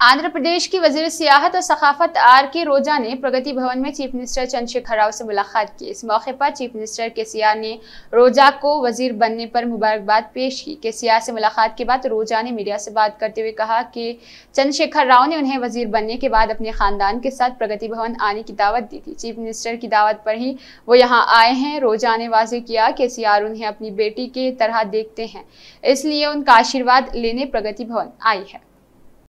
आंध्र प्रदेश की वज़ीर सियाहत और सखाफत आर के रोजा ने प्रगति भवन में चीफ मिनिस्टर चंद्रशेखर राव से मुलाकात की। इस मौके पर चीफ मिनिस्टर के सियार ने रोजा को वज़ीर बनने पर मुबारकबाद पेश की। के सियार से मुलाकात के बाद रोजा ने मीडिया से बात करते हुए कहा कि चंद्रशेखर राव ने उन्हें वज़ीर बनने के बाद अपने खानदान के साथ प्रगति भवन आने की दावत दी थी। चीफ मिनिस्टर की दावत पर ही वो यहाँ आए हैं। रोजा ने वाजे किया कि सियार उन्हें अपनी बेटी की तरह देखते हैं। इसलिए उनका आशीर्वाद लेने प्रगति भवन आई है।